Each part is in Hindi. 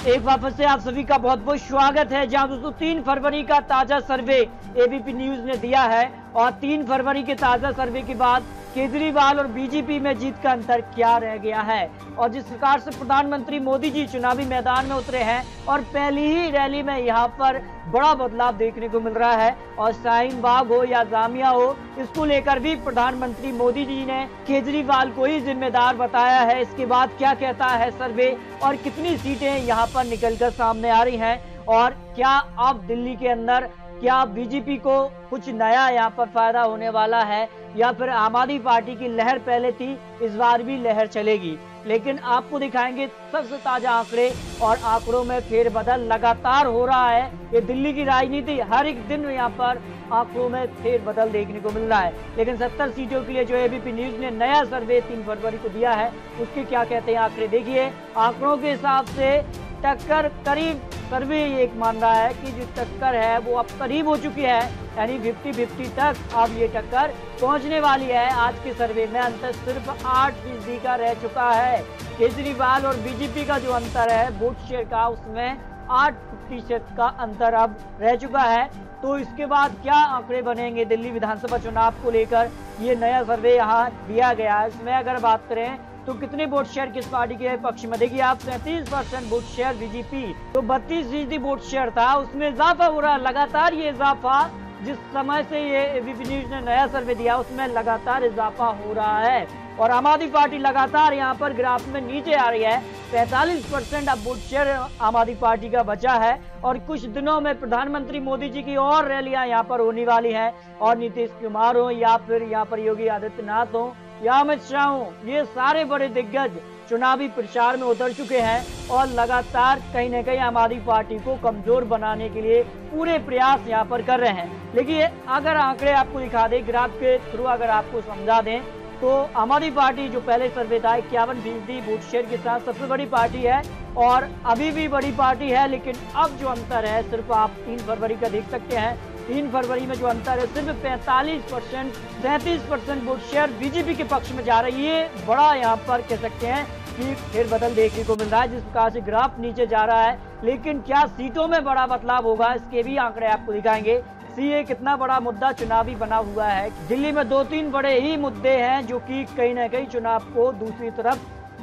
एक वापस से आप सभी का बहुत बहुत स्वागत है। जहाँ दोस्तों, तीन फरवरी का ताज़ा सर्वे एबीपी न्यूज़ ने दिया है और तीन फरवरी के ताज़ा सर्वे के बाद केजरीवाल और बीजेपी में जीत का अंतर क्या रह गया है? और जिस प्रकार से प्रधानमंत्री मोदी जी चुनावी मैदान में उतरे हैं और पहली ही रैली में यहाँ पर बड़ा बदलाव देखने को मिल रहा है, और शाहीन बाग हो या जामिया हो, इसको लेकर भी प्रधानमंत्री मोदी जी ने केजरीवाल को ही जिम्मेदार बताया है। इसके बाद क्या कहता है सर्वे और कितनी सीटें यहाँ पर निकलकर सामने आ रही हैं? और क्या अब दिल्ली के अंदर क्या बीजेपी को कुछ नया यहाँ पर फ़ायदा होने वाला है या फिर आम आदमी पार्टी की लहर पहले थी, इस बार भी लहर चलेगी। लेकिन आपको दिखाएँगे सबसे ताज़ा आंकड़े और आंकड़ों में फेरबदल लगातार हो रहा है। ये दिल्ली की राजनीति हर एक दिन यहाँ पर आंकड़ों में फेरबदल देखने को मिल रहा है। लेकिन 70 सीटों के लिए जो एबीपी न्यूज़ ने नया सर्वे तीन फरवरी को दिया है, उसके क्या कहते हैं आंकड़े? देखिए, आंकड़ों के हिसाब से टक्कर करीब सर्वे ये एक मान रहा है कि जो टक्कर है, वो अब करीब हो चुकी है, यानी 50-50 तक अब ये टक्कर पहुँचने वाली है। आज के सर्वे में अंतर सिर्फ़ आठ फ़ीसदी का रह चुका है। केजरीवाल और बीजेपी का जो अंतर है, वोट शेयर का, उसमें आठ प्रतिशत का अंतर अब रह चुका है। तो इसके बाद क्या आंकड़े बनेंगे दिल्ली विधानसभा चुनाव को लेकर? ये नया सर्वे यहाँ दिया गया है। इसमें अगर बात करें तो कितने वोट शेयर किस पार्टी के पक्ष में? देखिए, आप सैंतीस परसेंट वोट शेयर बीजेपी तो बत्तीस फ़ीसदी वोट शेयर था। उसमें इजाफा हो रहा, लगातार ये इजाफा, जिस समय से ये एबीपी न्यूज़ ने नया सर्वे दिया, उसमें लगातार इजाफा हो रहा है। और आम आदमी पार्टी लगातार यहाँ पर ग्राफ में नीचे आ रही है। पैंतालीस परसेंट अब वोट शेयर आम आदमी पार्टी का बचा है। और कुछ दिनों में प्रधानमंत्री मोदी जी की और रैलियाँ यहाँ पर होने वाली हैं। और नीतीश कुमार हो या फिर यहाँ पर योगी आदित्यनाथ हो या अमित शाह ये सारे बड़े दिग्गज चुनावी प्रचार में उतर चुके हैं और लगातार कहीं न कहीं आम आदमी पार्टी को कमज़ोर बनाने के लिए पूरे प्रयास यहाँ पर कर रहे हैं। लेकिन अगर आंकड़े आपको दिखा दें, ग्राफ के थ्रू अगर आपको समझा दें तो आम आदमी पार्टी जो पहले सर्वे था इक्यावन फ़ीसदी वोट शेयर के साथ सबसे बड़ी पार्टी है और अभी भी बड़ी पार्टी है, लेकिन अब जो अंतर है, सिर्फ़ आप तीन फरवरी का देख सकते हैं। तीन फरवरी में जो अंतर है, सिर्फ़ पैंतालीस परसेंट सैंतीस परसेंट वोट शेयर बीजेपी के पक्ष में जा रही है। बड़ा यहाँ पर कह सकते हैं कि फिर बदल देखने को मिल रहा है, जिस प्रकार से ग्राफ नीचे जा रहा है। लेकिन क्या सीटों में बड़ा बदलाव होगा, इसके भी आंकड़े आपको दिखाएँगे। सीए कितना बड़ा मुद्दा चुनावी बना हुआ है। दिल्ली में दो तीन बड़े ही मुद्दे हैं, जो कि कहीं ना कहीं चुनाव को दूसरी तरफ़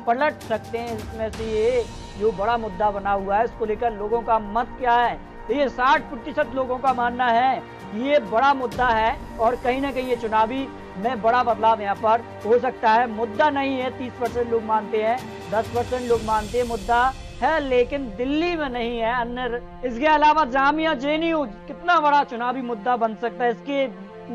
पलट सकते हैं। इसमें से ये जो बड़ा मुद्दा बना हुआ है, इसको लेकर लोगों का मत क्या है? तो ये साठ प्रतिशत लोगों का मानना है कि ये बड़ा मुद्दा है और कहीं ना कहीं ये चुनावी में बड़ा बदलाव यहाँ पर हो सकता है। मुद्दा नहीं है, तीस परसेंट लोग मानते हैं, दस परसेंट लोग मानते हैं, मुद्दा है, लेकिन दिल्ली में नहीं है, अन्य इसके अलावा जामिया जेएनयू, कितना बड़ा चुनावी मुद्दा बन सकता है, इसके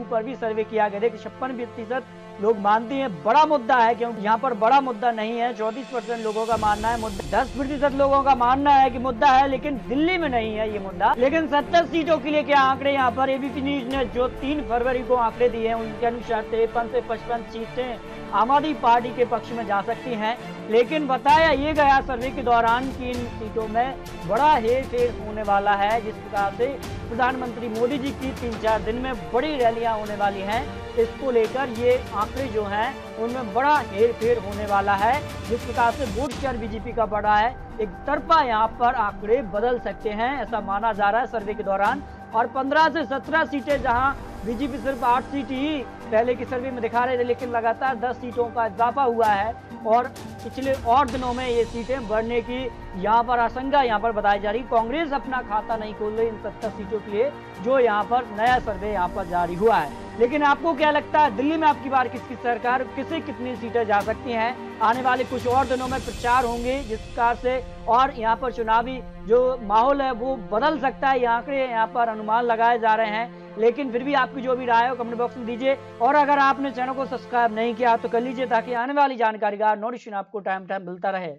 ऊपर भी सर्वे किया गया। देखिए, छप्पन प्रतिशत लोग मानते हैं, बड़ा मुद्दा है, क्योंकि यहाँ पर बड़ा मुद्दा नहीं है। चौतीस परसेंट लोगों का मानना है, मुद्दा दस प्रतिशत लोगों का मानना है कि मुद्दा है, लेकिन दिल्ली में नहीं है ये मुद्दा। लेकिन सत्तर सीटों के लिए क्या आंकड़े यहाँ पर? एबीपी न्यूज़ ने जो तीन फरवरी को आंकड़े दिए हैं, उनके अनुसार तिरपन से पचपन सीटें आम आदमी पार्टी के पक्ष में जा सकती हैं। लेकिन बताया ये गया सर्वे के दौरान कि इन सीटों में बड़ा हेर फेर होने वाला है, जिस प्रकार से प्रधानमंत्री मोदी जी की तीन चार दिन में बड़ी रैलियाँ होने वाली हैं। इसको लेकर ये आंकड़े जो हैं, उनमें बड़ा हेर फेर होने वाला है। जिस प्रकार से वोट शेयर बीजेपी का बढ़ा है, एक तरफा यहाँ पर आंकड़े बदल सकते हैं, ऐसा माना जा रहा है सर्वे के दौरान। और 15 से 17 सीटें जहाँ बीजेपी सिर्फ़ आठ सीट ही पहले की सर्वे में दिखा रहे थे, लेकिन लगातार 10 सीटों का इजाफा हुआ है और पिछले और दिनों में ये सीटें बढ़ने की यहाँ पर आशंका यहाँ पर बताई जा रही कांग्रेस अपना खाता नहीं खोल रही इन सत्तर सीटों के लिए, जो यहाँ पर नया सर्वे यहाँ पर जारी हुआ है। लेकिन आपको क्या लगता है, दिल्ली में आपकी बार किसकी सरकार किसे कितनी सीटें जा सकती हैं? आने वाले कुछ और दिनों में प्रचार होंगे जिस प्रकार से और यहाँ पर चुनावी जो माहौल है वो बदल सकता है। यहाँ आंकड़े यहाँ पर अनुमान लगाए जा रहे हैं। लेकिन फिर भी आपकी जो भी राय हो कमेंट बॉक्स में दीजिए। और अगर आपने चैनल को सब्सक्राइब नहीं किया तो कर लीजिए ताकि आने वाली जानकारी का नोटिफिकेशन आपको टाइम टाइम मिलता रहे।